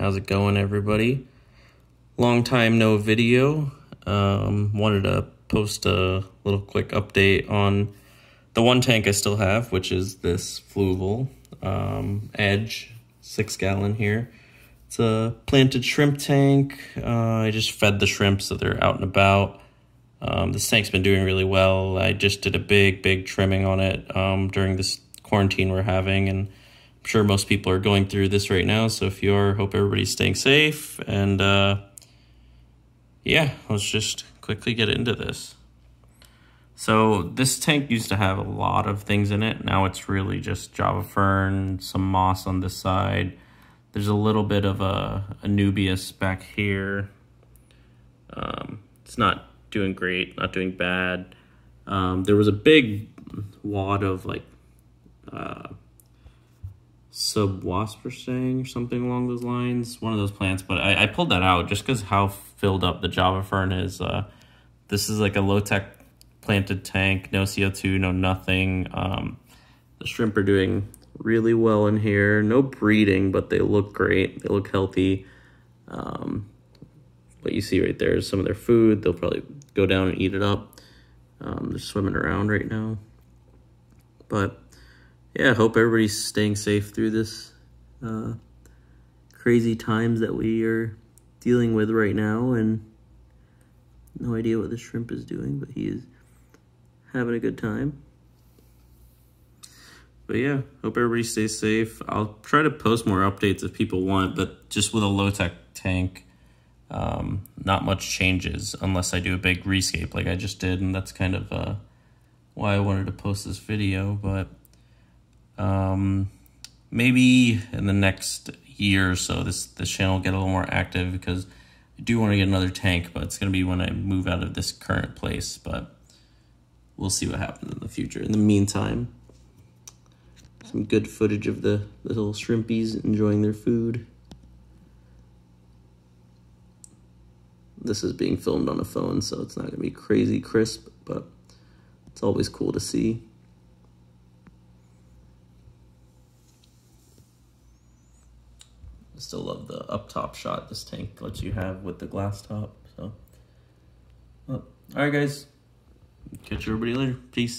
How's it going, everybody? Long time no video. Um, wanted to post a little quick update on the one tank I still have, which is this Fluval um, Edge, six gallon here. It's a planted shrimp tank. Uh, I just fed the shrimp so they're out and about. Um, this tank's been doing really well. I just did a big, big trimming on it um, during this quarantine we're having, and I'm sure most people are going through this right now. So if you are, hope everybody's staying safe. And uh, yeah, let's just quickly get into this. So this tank used to have a lot of things in it. Now it's really just Java Fern, some moss on this side. There's a little bit of a Anubias back here. Um, it's not doing great, not doing bad. Um, there was a big wad of like uh, Subwassertang or something along those lines. One of those plants, but I, I pulled that out just because how filled up the Java fern is. Uh, this is like a low tech planted tank, no CO2, no nothing. Um, the shrimp are doing really well in here. No breeding, but they look great. They look healthy. Um, what you see right there is some of their food. They'll probably go down and eat it up. Um, they're swimming around right now. But yeah, hope everybody's staying safe through this uh, crazy times that we are dealing with right now. And no idea what the shrimp is doing, but he is having a good time. But yeah, hope everybody stays safe. I'll try to post more updates if people want, but just with a low-tech tank, um, not much changes unless I do a big rescape like I just did, and that's kind of uh, why I wanted to post this video, but um, maybe in the next year or so, this, this channel will get a little more active because I do want to get another tank, but it's going to be when I move out of this current place, but we'll see what happens in the future. In the meantime, some good footage of the little shrimpies enjoying their food. This is being filmed on a phone, so it's not going to be crazy crisp, but it's always cool to see. I still love the up top shot this tank lets you have with the glass top. So, well, all right, guys. Catch everybody later. Peace.